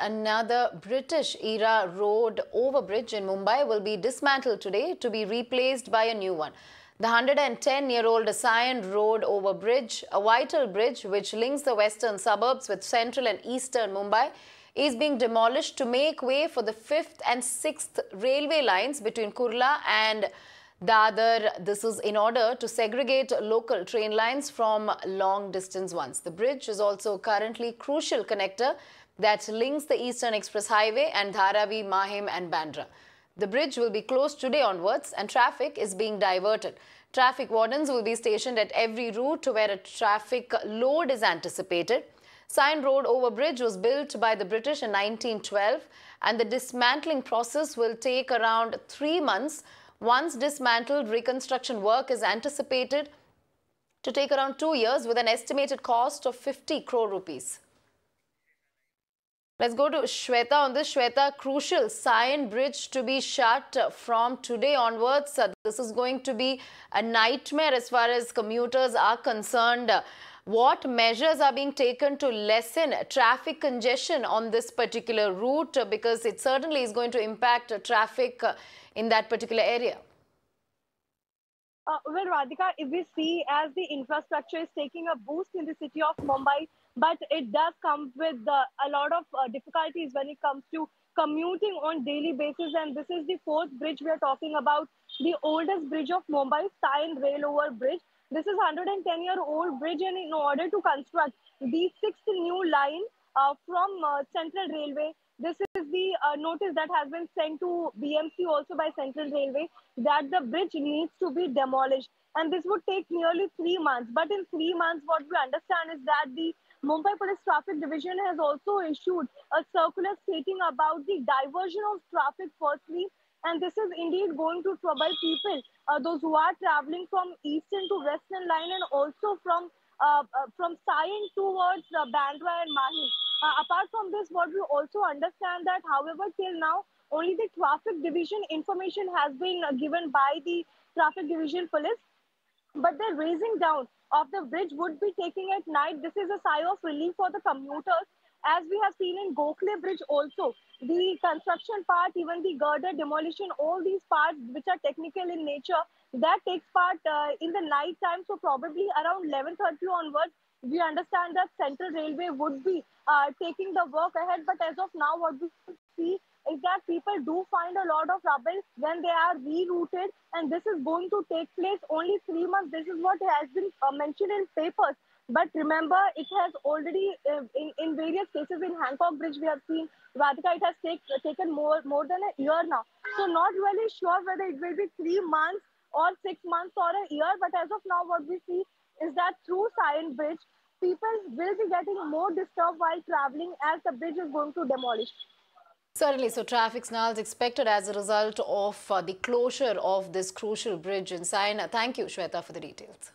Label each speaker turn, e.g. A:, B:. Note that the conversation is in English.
A: Another British era road overbridge in Mumbai will be dismantled today to be replaced by a new one. The 110 year old Sion Road overbridge, a vital bridge which links the western suburbs with central and eastern Mumbai, is being demolished to make way for the fifth and sixth railway lines between Kurla and Dadar. This is in order to segregate local train lines from long distance ones. The bridge is also currently crucial connector that links the Eastern Express Highway and Dharavi, Mahim and Bandra. The bridge will be closed today onwards and traffic is being diverted. Traffic wardens will be stationed at every route where a traffic load is anticipated. Sion Road overbridge was built by the British in 1912 and the dismantling process will take around three months once dismantled, reconstruction work is anticipated to take around two years with an estimated cost of 50 crore rupees. Let's go to Shweta on this. Shweta, crucial Sion Bridge to be shut from today onwards. Uh, this is going to be a nightmare as far as commuters are concerned. What measures are being taken to lessen traffic congestion on this particular route? Because it certainly is going to impact traffic in that particular area?
B: Uh, well, Radhika, if we see as the infrastructure is taking a boost in the city of Mumbai, but it does come with uh, a lot of uh, difficulties when it comes to commuting on daily basis. And this is the fourth bridge we are talking about, the oldest bridge of Mumbai, Sion Rail Over Bridge. This is 110 year old bridge, and in order to construct the sixth new line uh, from uh, Central Railway this is the uh, notice that has been sent to BMC also by Central Railway that the bridge needs to be demolished. And this would take nearly three months. But in three months, what we understand is that the Mumbai Police Traffic Division has also issued a circular stating about the diversion of traffic firstly. And this is indeed going to trouble people, uh, those who are traveling from eastern to western line and also from uh, uh from Sion towards uh, Bandra and Mahim. Uh, apart from this, what we also understand that, however, till now, only the traffic division information has been uh, given by the traffic division police, but the razing down of the bridge would be taking at night. This is a sigh of relief for the commuters. As we have seen in Gokhale Bridge also, the construction part, even the girder demolition, all these parts which are technical in nature, that takes part uh, in the night time. So probably around 11.30 onwards, we understand that Central Railway would be uh, taking the work ahead. But as of now, what we see is that people do find a lot of trouble when they are rerouted, and this is going to take place only three months. This is what has been uh, mentioned in papers. But remember, it has already, uh, in, in various cases in Hancock Bridge, we have seen Radhika, it has take, taken more, more than a year now. So not really sure whether it will be three months or six months or a year. But as of now, what we see is that through Sion Bridge, people will be getting more disturbed while traveling as the bridge is going to demolish.
A: Certainly. So traffic snarls expected as a result of uh, the closure of this crucial bridge in Sion. Thank you, Shweta, for the details.